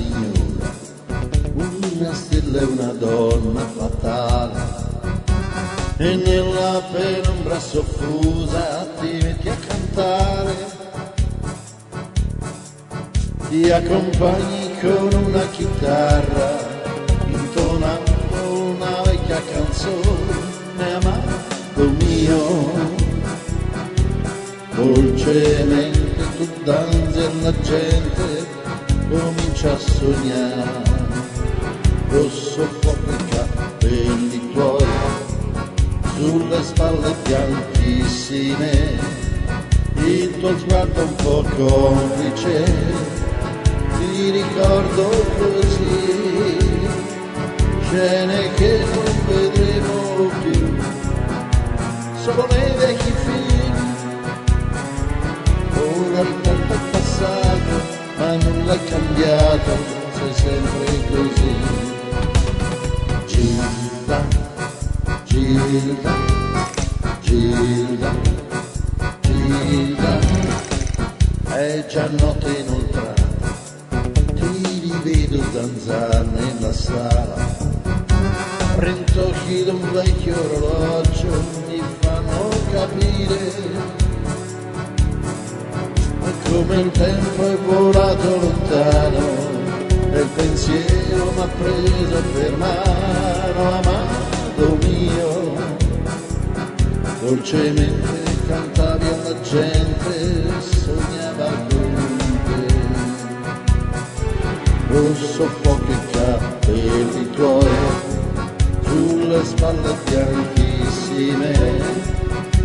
signora, una stella e una donna fatale, e nella penombra soffusa ti metti a cantare, ti accompagni con una chitarra, intonando una vecchia canzone, amato mio. Dolcemente tu danzi e la gente comincia a sognare. Rosso fuoco i capelli tuoi sulle spalle bianchissime. Il tuo sguardo un po' complice ti ricordo così. Scene che non vedremo più solo nei vecchi film. Ora il tempo è passato, ma nulla è cambiato, sei sempre così. Gilda, Gilda, Gilda, Gilda, è già notte inoltrata, ti rivedo danzare nella sala. Rintocchi d'un vecchio orologio mi fanno capire come il tempo è volato lontano e il pensiero m'ha preso per mano, amato mio, dolcemente cantavi alla gente, sognava con te, rosso fuoco i capelli tuoi, sulle spalle bianchissime,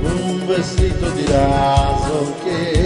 un vestito di raso che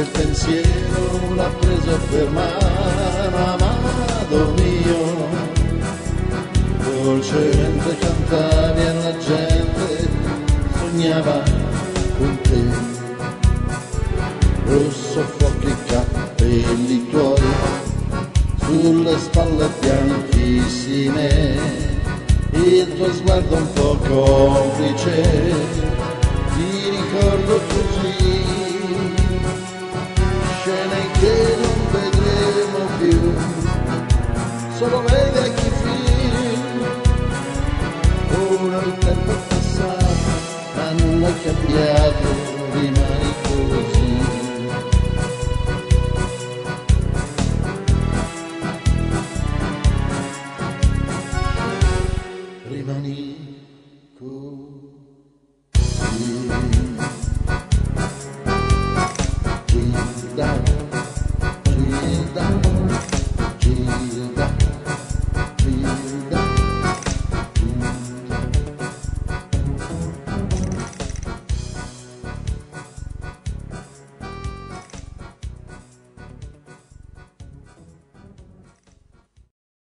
il pensiero l'ha preso per mano, amato mio, dolcemente cantavi alla gente, sognava con te, rosso fuoco i capelli tuoi, sulle spalle bianchissime il tuo sguardo un po' complice, ti ricordo così, solo nei vecchi film, ora il tempo è passato, è cambiato,